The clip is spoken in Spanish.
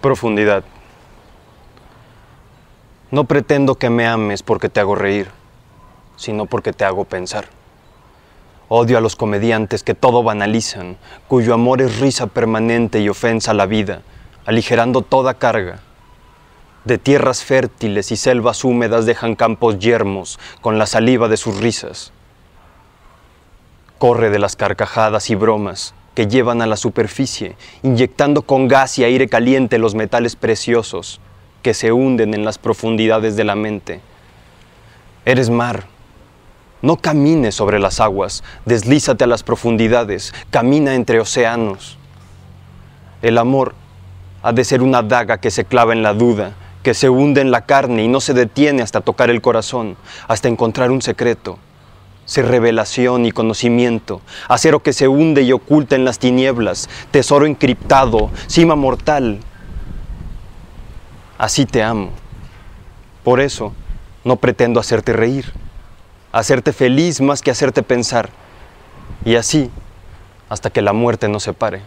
Profundidad. No pretendo que me ames porque te hago reír, sino porque te hago pensar. Odio a los comediantes que todo banalizan, cuyo amor es risa permanente y ofensa a la vida, aligerando toda carga. De tierras fértiles y selvas húmedas dejan campos yermos con la saliva de sus risas. Corre de las carcajadas y bromas que llevan a la superficie, inyectando con gas y aire caliente los metales preciosos que se hunden en las profundidades de la mente. Eres mar. No camines sobre las aguas, deslízate a las profundidades, camina entre océanos. El amor ha de ser una daga que se clava en la duda, que se hunde en la carne y no se detiene hasta tocar el corazón, hasta encontrar un secreto, ser revelación y conocimiento, acero que se hunde y oculta en las tinieblas, tesoro encriptado, cima mortal. Así te amo. Por eso no pretendo hacerte reír, hacerte feliz más que hacerte pensar, y así hasta que la muerte nos separe.